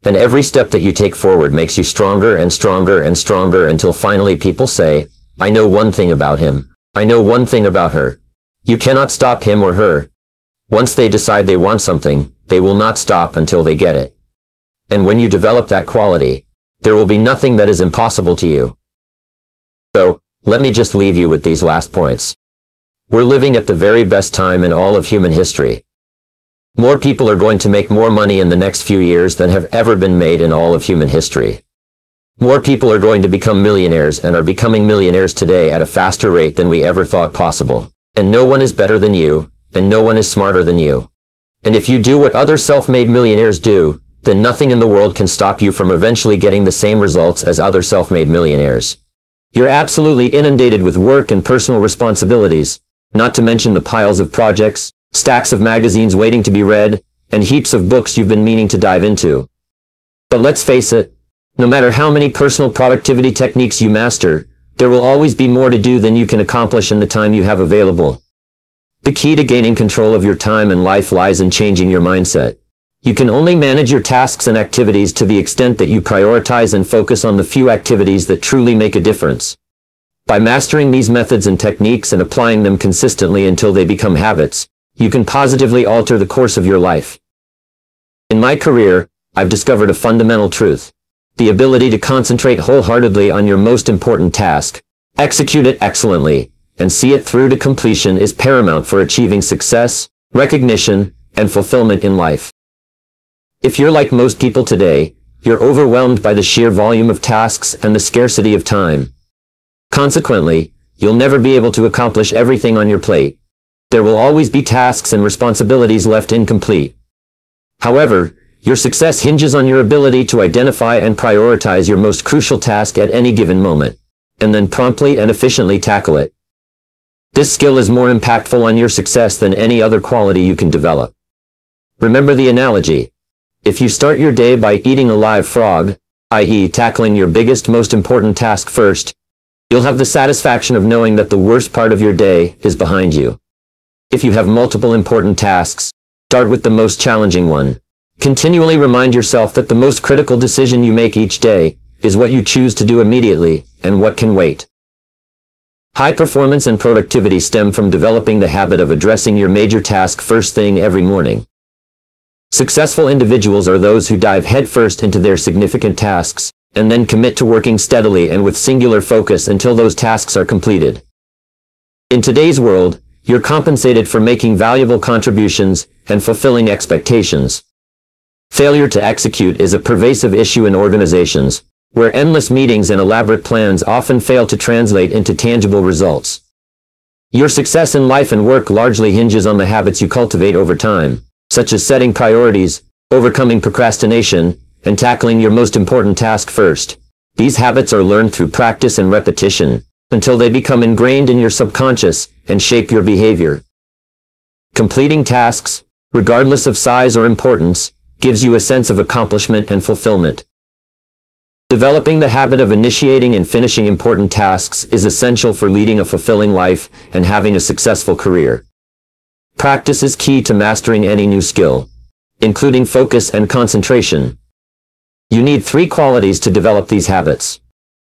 And every step that you take forward makes you stronger and stronger and stronger until finally people say, I know one thing about him. I know one thing about her. You cannot stop him or her. Once they decide they want something, they will not stop until they get it. And when you develop that quality, there will be nothing that is impossible to you. So, let me just leave you with these last points. We're living at the very best time in all of human history. More people are going to make more money in the next few years than have ever been made in all of human history. More people are going to become millionaires and are becoming millionaires today at a faster rate than we ever thought possible. And no one is better than you, and no one is smarter than you. And if you do what other self-made millionaires do, then nothing in the world can stop you from eventually getting the same results as other self-made millionaires. You're absolutely inundated with work and personal responsibilities, not to mention the piles of projects, stacks of magazines waiting to be read, and heaps of books you've been meaning to dive into. But let's face it, no matter how many personal productivity techniques you master, there will always be more to do than you can accomplish in the time you have available. The key to gaining control of your time and life lies in changing your mindset. You can only manage your tasks and activities to the extent that you prioritize and focus on the few activities that truly make a difference. By mastering these methods and techniques and applying them consistently until they become habits, you can positively alter the course of your life. In my career, I've discovered a fundamental truth. The ability to concentrate wholeheartedly on your most important task, execute it excellently, and see it through to completion is paramount for achieving success, recognition, and fulfillment in life. If you're like most people today, you're overwhelmed by the sheer volume of tasks and the scarcity of time. Consequently, you'll never be able to accomplish everything on your plate. There will always be tasks and responsibilities left incomplete. However, your success hinges on your ability to identify and prioritize your most crucial task at any given moment, and then promptly and efficiently tackle it. This skill is more impactful on your success than any other quality you can develop. Remember the analogy. If you start your day by eating a live frog, i.e. tackling your biggest most important task first, you'll have the satisfaction of knowing that the worst part of your day is behind you. If you have multiple important tasks, start with the most challenging one. Continually remind yourself that the most critical decision you make each day is what you choose to do immediately and what can wait. High performance and productivity stem from developing the habit of addressing your major task first thing every morning. Successful individuals are those who dive headfirst into their significant tasks, and then commit to working steadily and with singular focus until those tasks are completed. In today's world, you're compensated for making valuable contributions and fulfilling expectations. Failure to execute is a pervasive issue in organizations, where endless meetings and elaborate plans often fail to translate into tangible results. Your success in life and work largely hinges on the habits you cultivate over time, such as setting priorities, overcoming procrastination, and tackling your most important task first. These habits are learned through practice and repetition, until they become ingrained in your subconscious and shape your behavior. Completing tasks, regardless of size or importance, gives you a sense of accomplishment and fulfillment. Developing the habit of initiating and finishing important tasks is essential for leading a fulfilling life and having a successful career. Practice is key to mastering any new skill, including focus and concentration. You need three qualities to develop these habits.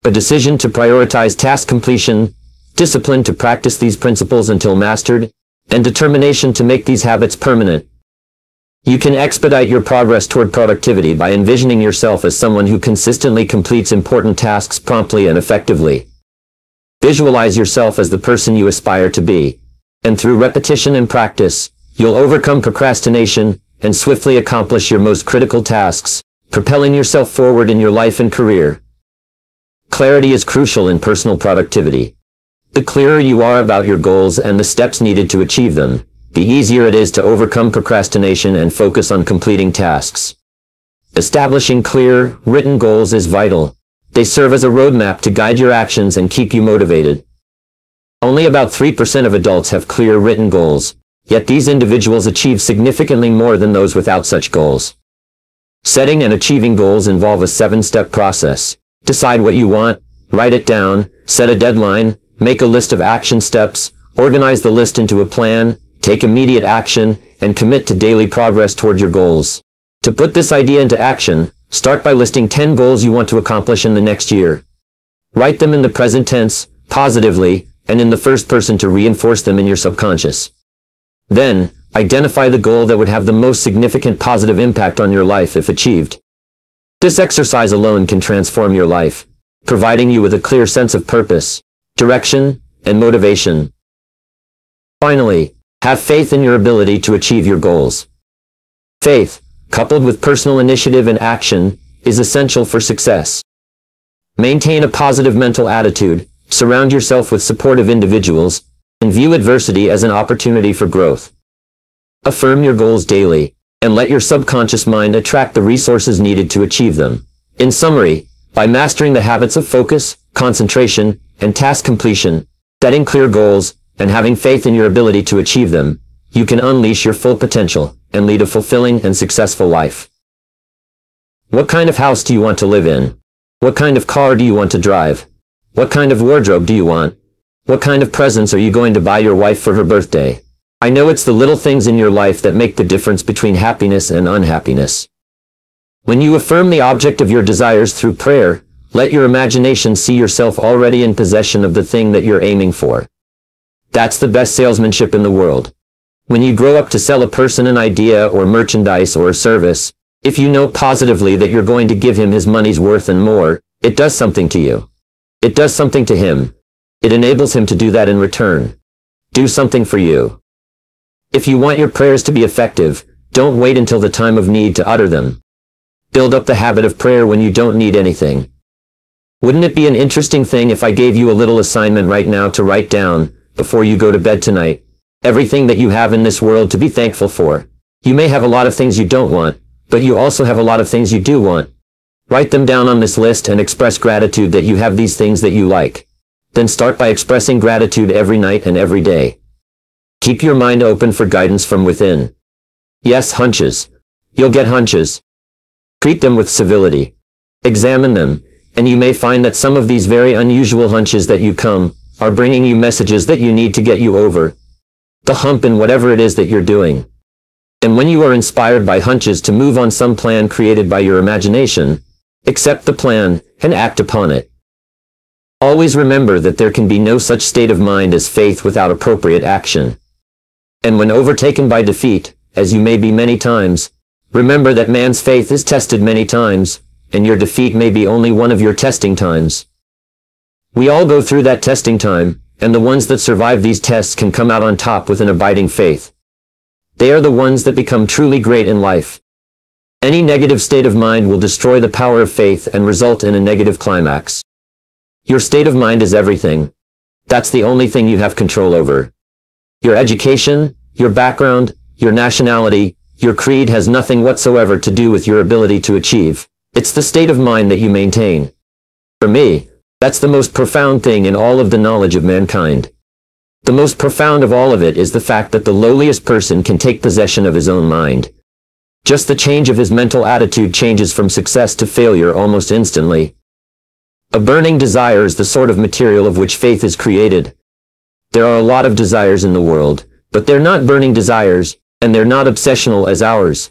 A decision to prioritize task completion, discipline to practice these principles until mastered, and determination to make these habits permanent. You can expedite your progress toward productivity by envisioning yourself as someone who consistently completes important tasks promptly and effectively. Visualize yourself as the person you aspire to be, and through repetition and practice, you'll overcome procrastination and swiftly accomplish your most critical tasks, propelling yourself forward in your life and career. Clarity is crucial in personal productivity. The clearer you are about your goals and the steps needed to achieve them, the easier it is to overcome procrastination and focus on completing tasks. Establishing clear, written goals is vital. They serve as a roadmap to guide your actions and keep you motivated. Only about 3% of adults have clear written goals, yet these individuals achieve significantly more than those without such goals. Setting and achieving goals involve a seven-step process. Decide what you want, write it down, set a deadline, make a list of action steps, organize the list into a plan, take immediate action, and commit to daily progress toward your goals. To put this idea into action, start by listing 10 goals you want to accomplish in the next year. Write them in the present tense, positively, and in the first person to reinforce them in your subconscious. Then, identify the goal that would have the most significant positive impact on your life if achieved. This exercise alone can transform your life, providing you with a clear sense of purpose, direction, and motivation. Finally, have faith in your ability to achieve your goals. Faith, coupled with personal initiative and action, is essential for success. Maintain a positive mental attitude, surround yourself with supportive individuals, and view adversity as an opportunity for growth. Affirm your goals daily, and let your subconscious mind attract the resources needed to achieve them. In summary, by mastering the habits of focus, concentration, and task completion, setting clear goals, and having faith in your ability to achieve them, you can unleash your full potential and lead a fulfilling and successful life. What kind of house do you want to live in? What kind of car do you want to drive? What kind of wardrobe do you want? What kind of presents are you going to buy your wife for her birthday? I know it's the little things in your life that make the difference between happiness and unhappiness. When you affirm the object of your desires through prayer, let your imagination see yourself already in possession of the thing that you're aiming for. That's the best salesmanship in the world. When you grow up to sell a person an idea or merchandise or a service, if you know positively that you're going to give him his money's worth and more, it does something to you. It does something to him. It enables him to do that in return. Do something for you. If you want your prayers to be effective, don't wait until the time of need to utter them. Build up the habit of prayer when you don't need anything. Wouldn't it be an interesting thing if I gave you a little assignment right now to write down, before you go to bed tonight. Everything that you have in this world to be thankful for. You may have a lot of things you don't want, but you also have a lot of things you do want. Write them down on this list and express gratitude that you have these things that you like. Then start by expressing gratitude every night and every day. Keep your mind open for guidance from within. Yes, hunches. You'll get hunches. Treat them with civility. Examine them, and you may find that some of these very unusual hunches that you come, are bringing you messages that you need to get you over the hump in whatever it is that you're doing. And when you are inspired by hunches to move on some plan created by your imagination, accept the plan and act upon it. Always remember that there can be no such state of mind as faith without appropriate action. And when overtaken by defeat, as you may be many times, remember that man's faith is tested many times, and your defeat may be only one of your testing times. We all go through that testing time, and the ones that survive these tests can come out on top with an abiding faith. They are the ones that become truly great in life. Any negative state of mind will destroy the power of faith and result in a negative climax. Your state of mind is everything. That's the only thing you have control over. Your education, your background, your nationality, your creed has nothing whatsoever to do with your ability to achieve. It's the state of mind that you maintain. For me, that's the most profound thing in all of the knowledge of mankind. The most profound of all of it is the fact that the lowliest person can take possession of his own mind. Just the change of his mental attitude changes from success to failure almost instantly. A burning desire is the sort of material of which faith is created. There are a lot of desires in the world, but they're not burning desires, and they're not obsessional as ours.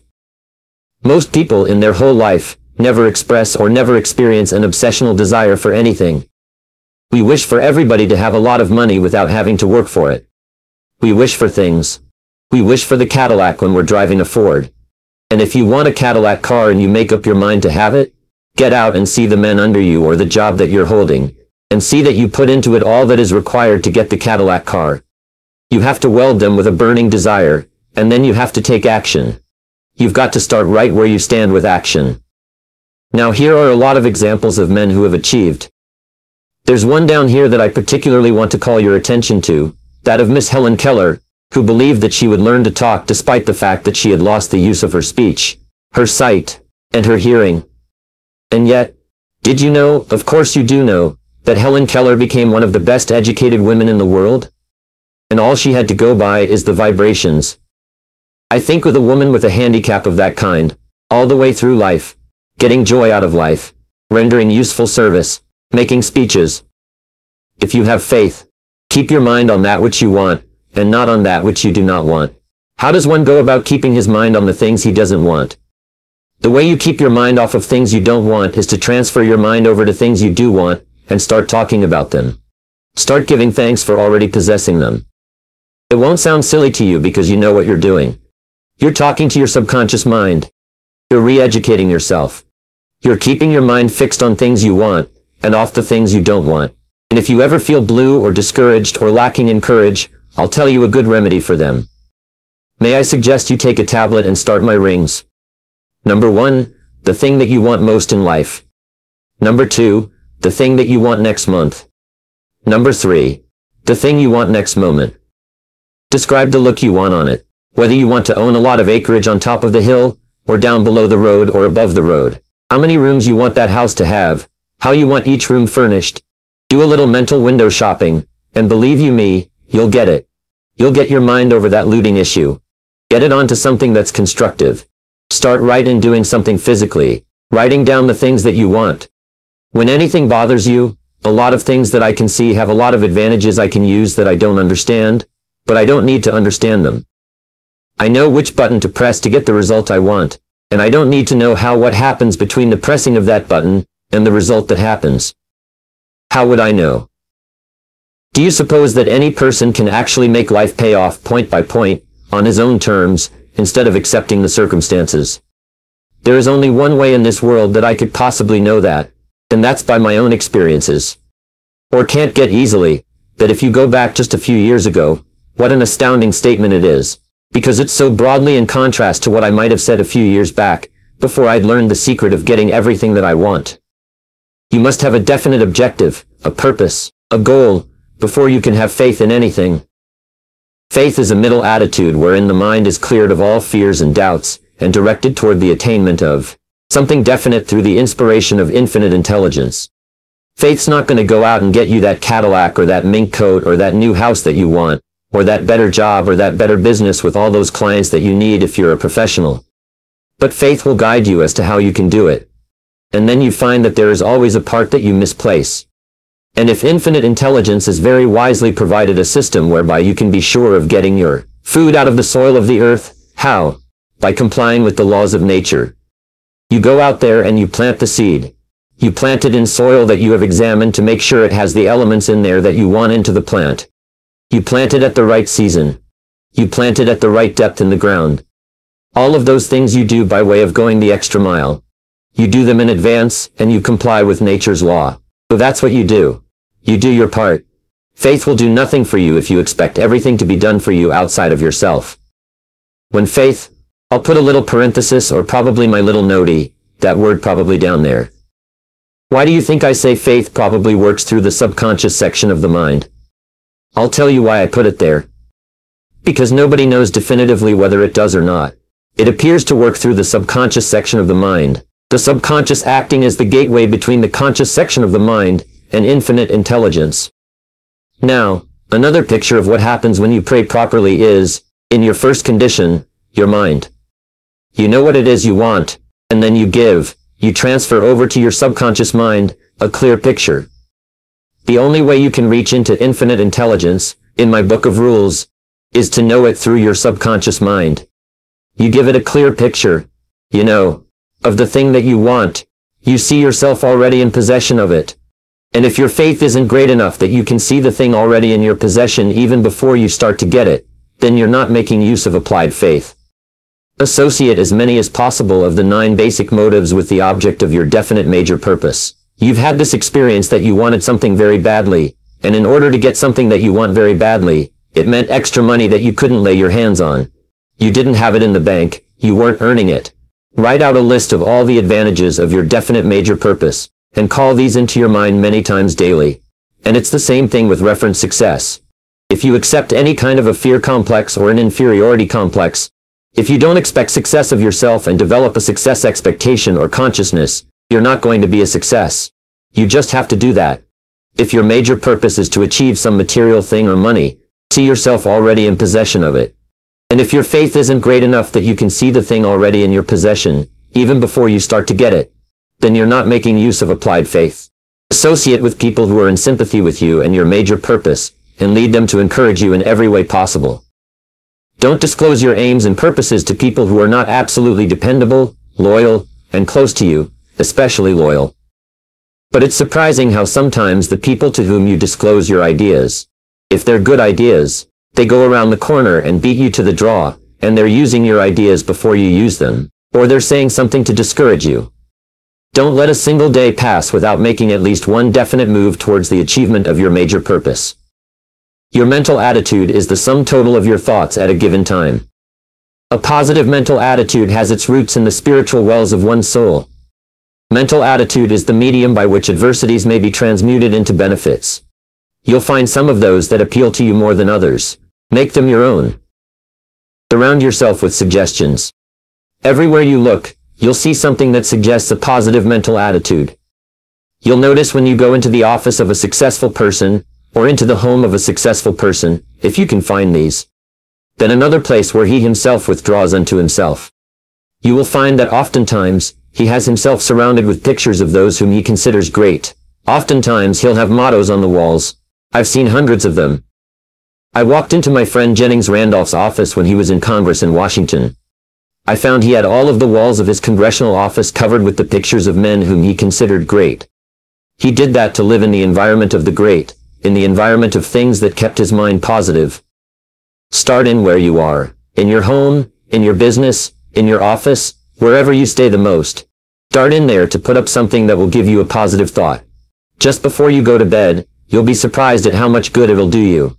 Most people in their whole life never express or never experience an obsessional desire for anything. We wish for everybody to have a lot of money without having to work for it. We wish for things. We wish for the Cadillac when we're driving a Ford. And if you want a Cadillac car and you make up your mind to have it, get out and see the men under you or the job that you're holding, and see that you put into it all that is required to get the Cadillac car. You have to weld them with a burning desire, and then you have to take action. You've got to start right where you stand with action. Now here are a lot of examples of men who have achieved, there's one down here that I particularly want to call your attention to, that of Miss Helen Keller, who believed that she would learn to talk despite the fact that she had lost the use of her speech, her sight, and her hearing. And yet, did you know, of course you do know, that Helen Keller became one of the best educated women in the world? And all she had to go by is the vibrations. I think with a woman with a handicap of that kind, all the way through life, getting joy out of life, rendering useful service, making speeches. If you have faith, keep your mind on that which you want, and not on that which you do not want. How does one go about keeping his mind on the things he doesn't want? The way you keep your mind off of things you don't want is to transfer your mind over to things you do want, and start talking about them. Start giving thanks for already possessing them. It won't sound silly to you because you know what you're doing. You're talking to your subconscious mind. You're re-educating yourself. You're keeping your mind fixed on things you want, and off the things you don't want. And if you ever feel blue or discouraged or lacking in courage, I'll tell you a good remedy for them. May I suggest you take a tablet and start my rings? Number one, the thing that you want most in life. Number two, the thing that you want next month. Number three, the thing you want next moment. Describe the look you want on it, whether you want to own a lot of acreage on top of the hill, or down below the road or above the road. How many rooms you want that house to have, how you want each room furnished. Do a little mental window shopping, and believe you me, you'll get it. You'll get your mind over that looting issue. Get it onto something that's constructive. Start right in doing something physically, writing down the things that you want. When anything bothers you, a lot of things that I can see have a lot of advantages I can use that I don't understand, but I don't need to understand them. I know which button to press to get the result I want, and I don't need to know how what happens between the pressing of that button and the result that happens. How would I know? Do you suppose that any person can actually make life pay off point by point, on his own terms, instead of accepting the circumstances? There is only one way in this world that I could possibly know that, and that's by my own experiences. Or can't get easily, that if you go back just a few years ago, what an astounding statement it is, because it's so broadly in contrast to what I might have said a few years back, before I'd learned the secret of getting everything that I want. You must have a definite objective, a purpose, a goal, before you can have faith in anything. Faith is a middle attitude wherein the mind is cleared of all fears and doubts, and directed toward the attainment of something definite through the inspiration of infinite intelligence. Faith's not going to go out and get you that Cadillac or that mink coat or that new house that you want, or that better job or that better business with all those clients that you need if you're a professional. But faith will guide you as to how you can do it and then you find that there is always a part that you misplace. And if infinite intelligence has very wisely provided a system whereby you can be sure of getting your food out of the soil of the earth, how? By complying with the laws of nature. You go out there and you plant the seed. You plant it in soil that you have examined to make sure it has the elements in there that you want into the plant. You plant it at the right season. You plant it at the right depth in the ground. All of those things you do by way of going the extra mile. You do them in advance, and you comply with nature's law. So that's what you do. You do your part. Faith will do nothing for you if you expect everything to be done for you outside of yourself. When faith, I'll put a little parenthesis or probably my little notey, that word probably down there. Why do you think I say faith probably works through the subconscious section of the mind? I'll tell you why I put it there. Because nobody knows definitively whether it does or not. It appears to work through the subconscious section of the mind, the subconscious acting as the gateway between the conscious section of the mind and infinite intelligence. Now, Another picture of what happens when you pray properly is, in your first condition, your mind. You know what it is you want, and then you give, you transfer over to your subconscious mind, a clear picture. The only way you can reach into infinite intelligence, in my book of rules, is to know it through your subconscious mind. You give it a clear picture, you know, of the thing that you want. You see yourself already in possession of it. And if your faith isn't great enough that you can see the thing already in your possession even before you start to get it, then you're not making use of applied faith. Associate as many as possible of the nine basic motives with the object of your definite major purpose. You've had this experience that you wanted something very badly, and in order to get something that you want very badly, it meant extra money that you couldn't lay your hands on. You didn't have it in the bank, you weren't earning it. Write out a list of all the advantages of your definite major purpose, and call these into your mind many times daily. And it's the same thing with reference success. If you accept any kind of a fear complex or an inferiority complex, if you don't expect success of yourself and develop a success expectation or consciousness, you're not going to be a success. You just have to do that. If your major purpose is to achieve some material thing or money, see yourself already in possession of it. And if your faith isn't great enough that you can see the thing already in your possession, even before you start to get it, then you're not making use of applied faith. Associate with people who are in sympathy with you and your major purpose, and lead them to encourage you in every way possible. Don't disclose your aims and purposes to people who are not absolutely dependable, loyal, and close to you, especially loyal. But it's surprising how sometimes the people to whom you disclose your ideas, if they're good ideas, they go around the corner and beat you to the draw, and they're using your ideas before you use them, or they're saying something to discourage you. Don't let a single day pass without making at least one definite move towards the achievement of your major purpose. Your mental attitude is the sum total of your thoughts at a given time. A positive mental attitude has its roots in the spiritual wells of one's soul. Mental attitude is the medium by which adversities may be transmuted into benefits. You'll find some of those that appeal to you more than others. Make them your own. Surround yourself with suggestions. Everywhere you look, You'll see something that suggests a positive mental attitude. You'll notice when you go into the office of a successful person, or into the home of a successful person, if you can find these. Then another place where he himself withdraws unto himself. You will find that oftentimes, he has himself surrounded with pictures of those whom he considers great. Oftentimes he'll have mottos on the walls. I've seen hundreds of them. I walked into my friend Jennings Randolph's office when he was in Congress in Washington. I found he had all of the walls of his congressional office covered with the pictures of men whom he considered great. He did that to live in the environment of the great, in the environment of things that kept his mind positive. Start in where you are, in your home, in your business, in your office, wherever you stay the most. Start in there to put up something that will give you a positive thought. Just before you go to bed, you'll be surprised at how much good it'll do you.